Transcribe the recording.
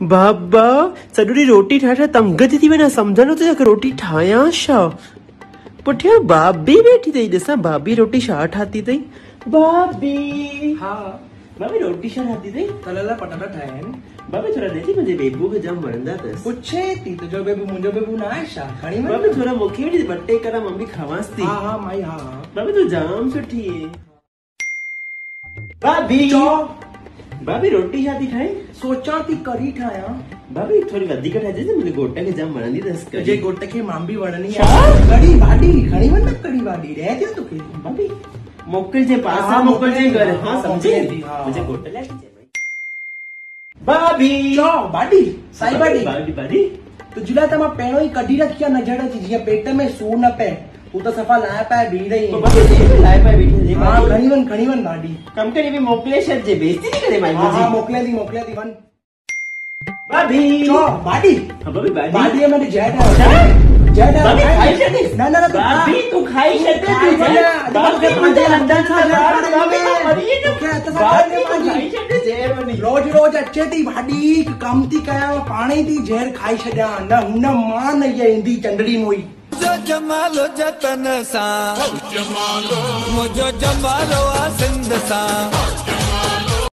बाबा सॼो ॾींहुं रोटी ठाहे ठाहे तंग थी थी वञा सम्झ नथो अचे रोटी ठाहियाँ छा पुठियाँ भाभी वेठी अथई ॾिसां भाभी रोटी छा ठाती अथई भाभी हा। भाभी रोटी छा ठाती अथई तलियल पटाटा ठाहिया आहिनि भाभी थोरा ॾिसी मुंहिंजे बेबू खे जाम वणंदा अथसि पुछे थी तुंहिंजो बेबू मुंहिंजो बेबू न आहे छा खणी भाभी थोरा मूंखे बि ॿ टे करा मम्मी खावांसि थी। हा हा माई हा। भाभी तूं जाम सुठी आहे भाभी भाभी रोटी थी ठाहे सोचां थी कढ़ी ठाहियाँ भाभी थोड़ी वधीक ठाहिजे मुंहिंजे घोट खे जाम वणंदी अथसि तुंहिंजे कढ़ी। घोट खे माँ वणंदी छा? आहे कढ़ी भाॼी खणी न कढ़ी भाॼी रह थियो तोखे भाभी। मोकिलजे पासा हा, मोकिले घर थी, हाँ। समझे? मोकिले हा, मुझे हा। लाइ चए भाई। भाभी। चओ भाॼी साई भाॼी भाभी भाभी। तुंहिंजे लाइ त माँ पहिरियों ई कढी रखी नज़र अची जीअं पेट में सूर न पए तूं त सफ़ा लाइ पाए बीह रही तो। भाभी लाए पाए बैठी है हा वञ खणी वञ भाॼी कम भी मोकले छॾिजे बेइज्जती नहीं करे भाई हा हा मोकिलियाँ थी मोकिलियाँ थी वञ भाभी चओ भाॼी हाँ भाभी भाभी भाॼीअ में जय छा? जय भाभी खाई छॾिस न न न तूं भाभी। तू खाई खाई तू छॾ। भाभी मुंहिंजे अंदर सां भाभी, लाड भाभी तूं मरी तोखे हथ वेंदम। सां भाभी खाई तू छॾ, खाई छॾ जय मनी रोज रोज अचे थी भाॼी कम थी कयां पाणे ई थी ज़हर खाई छॾियाँ न हुन माँ न इहा ईंदी चंडड़ी मोई मुंहिंजो जमालो जतन सां। मुंहिंजो जमालो। आहे सिंध सां।